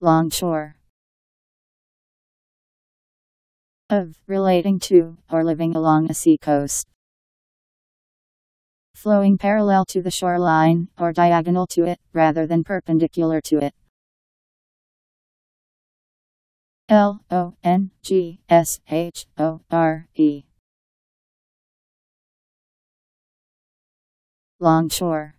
Longshore. Of relating to or living along a sea coast, Flowing parallel to the shoreline or diagonal to it rather than perpendicular to it. L O N G S H O R E Longshore